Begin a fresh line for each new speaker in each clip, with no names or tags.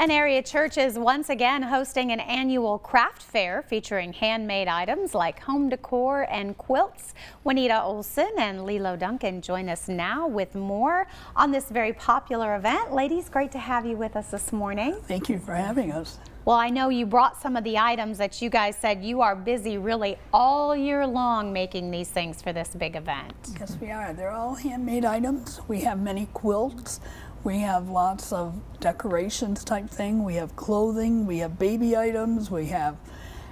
An area church is once again hosting an annual craft fair featuring handmade items like home decor and quilts. Juanita Olson and Lilo Duncan join us now with more on this very popular event. Ladies, great to have you with us this morning.
Thank you for having us.
Well, I know you brought some of the items that you guys said you are busy really all year long making these things for this big event.
Yes, we are. They're all handmade items. We have many quilts. We have lots of decorations type thing. We have clothing. We have baby items. We have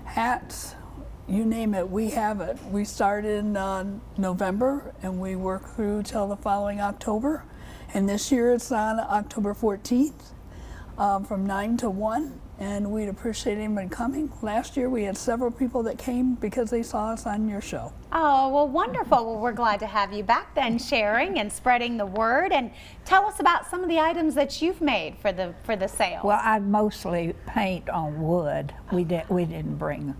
hats. You name it, we have it. We start in uh, November and we work through till the following October. And this year it's on October 14th um, from 9 to 1 and we'd appreciate anyone coming. Last year we had several people that came because they saw us on your show.
Oh, well, wonderful. Well, we're glad to have you back then sharing and spreading the word. And tell us about some of the items that you've made for the for the sale.
Well, I mostly paint on wood. We, did, we didn't bring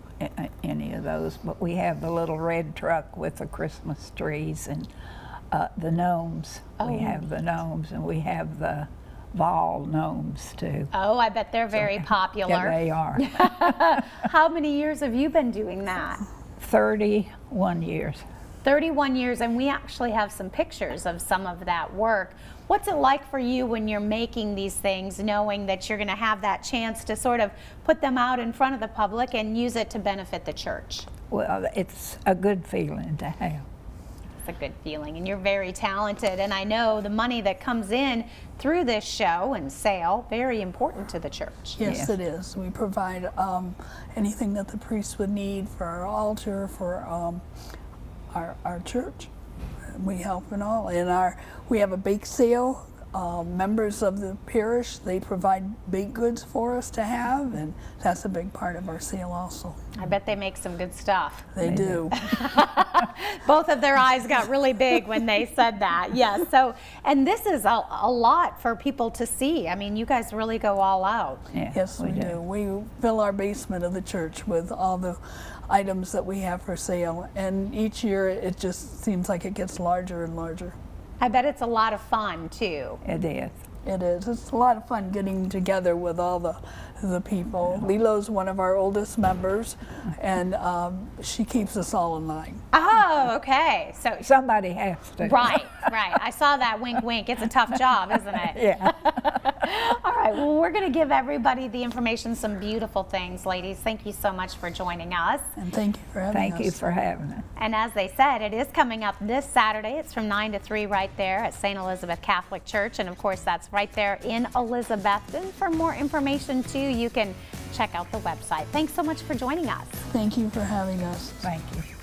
any of those, but we have the little red truck with the Christmas trees and uh, the gnomes. Oh. We have the gnomes and we have the Vol gnomes too.
Oh, I bet they're very so, popular.
Yeah, they are.
How many years have you been doing that?
31 years.
31 years, and we actually have some pictures of some of that work. What's it like for you when you're making these things, knowing that you're going to have that chance to sort of put them out in front of the public and use it to benefit the church?
Well, it's a good feeling to have
a good feeling. And you're very talented. And I know the money that comes in through this show and sale, very important to the church.
Yes, yes. it is. We provide um, anything that the priests would need for our altar, for um, our, our church. We help in all. In our, we have a bake sale uh, members of the parish, they provide baked goods for us to have, and that's a big part of our sale also.
I bet they make some good stuff.
They, they do.
Both of their eyes got really big when they said that. Yes. Yeah, so, and this is a, a, lot for people to see. I mean, you guys really go all out.
Yeah, yes, we, we do. do. We fill our basement of the church with all the items that we have for sale, and each year it just seems like it gets larger and larger.
I bet it's a lot of fun too.
It is.
It is. It's a lot of fun getting together with all the the people. Lilo's one of our oldest members, and um, she keeps us all in line.
Oh, okay. So
somebody has to.
Right, right. I saw that wink, wink. It's a tough job, isn't it?
Yeah.
all right. Well, we're going to give everybody the information. Some beautiful things, ladies. Thank you so much for joining us.
And thank you for having
thank
us.
Thank you for having us.
And as they said, it is coming up this Saturday. It's from 9 to 3 right there at St. Elizabeth Catholic Church, and of course, that's right there in Elizabethton. For more information, too you can check out the website. Thanks so much for joining us.
Thank you for having us.
Thank you.